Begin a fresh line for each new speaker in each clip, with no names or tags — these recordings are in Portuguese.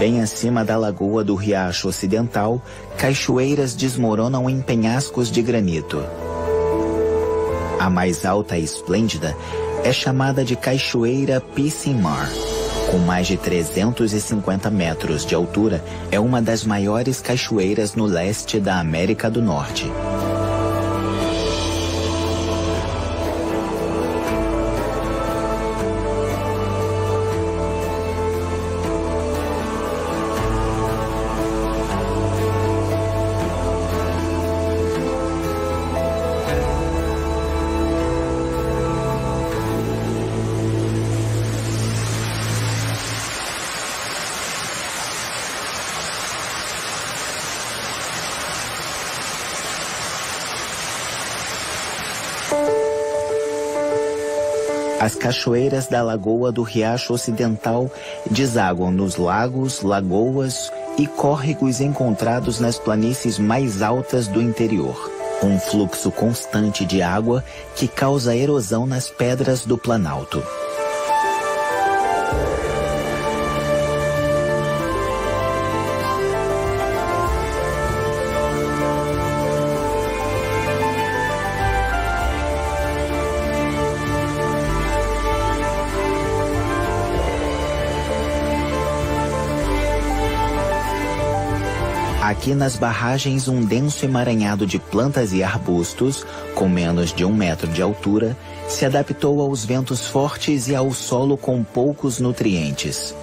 Bem acima da lagoa do Riacho Ocidental, cachoeiras desmoronam em penhascos de granito. A mais alta e esplêndida é chamada de Cachoeira Piscimar. Com mais de 350 metros de altura, é uma das maiores cachoeiras no leste da América do Norte. As cachoeiras da lagoa do Riacho Ocidental desaguam nos lagos, lagoas e córregos encontrados nas planícies mais altas do interior. Um fluxo constante de água que causa erosão nas pedras do Planalto. Aqui nas barragens, um denso emaranhado de plantas e arbustos, com menos de um metro de altura, se adaptou aos ventos fortes e ao solo com poucos nutrientes.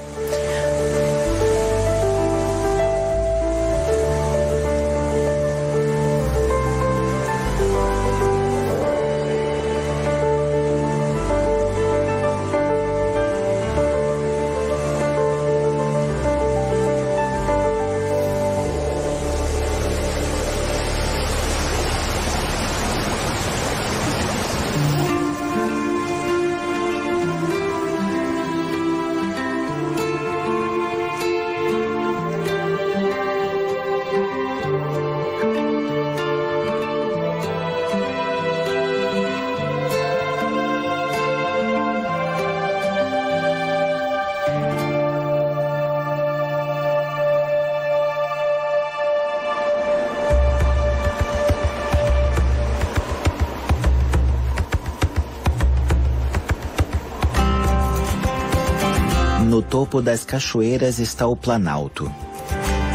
No topo das cachoeiras está o Planalto.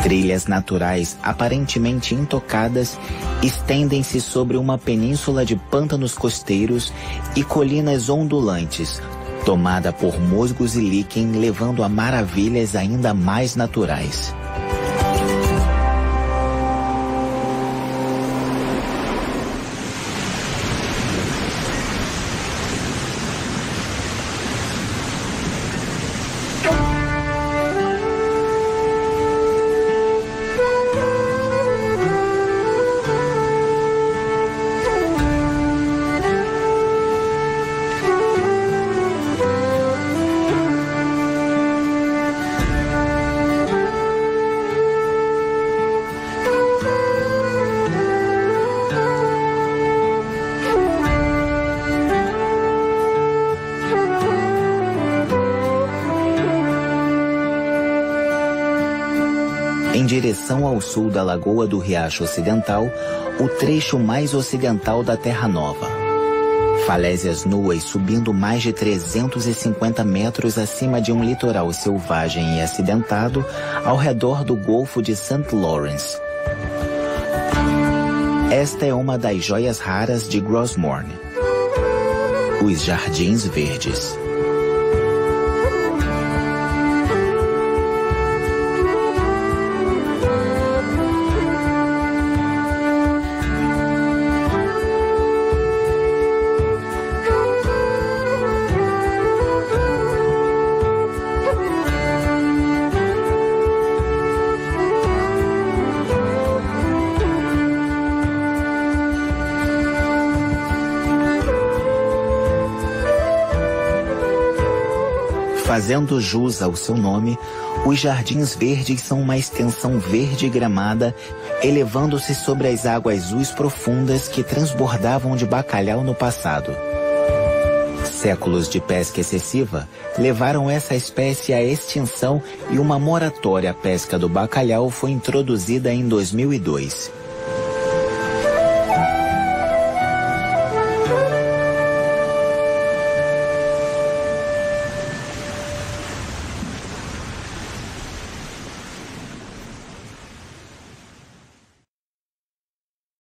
Trilhas naturais aparentemente intocadas estendem-se sobre uma península de pântanos costeiros e colinas ondulantes, tomada por musgos e líquen, levando a maravilhas ainda mais naturais. Em direção ao sul da Lagoa do Riacho Ocidental, o trecho mais ocidental da Terra Nova. Falésias nuas subindo mais de 350 metros acima de um litoral selvagem e acidentado ao redor do Golfo de St. Lawrence. Esta é uma das joias raras de Grossmorne. Os Jardins Verdes. Fazendo jus ao seu nome, os Jardins Verdes são uma extensão verde gramada, elevando-se sobre as águas azuis profundas que transbordavam de bacalhau no passado. Séculos de pesca excessiva levaram essa espécie à extinção e uma moratória à pesca do bacalhau foi introduzida em 2002.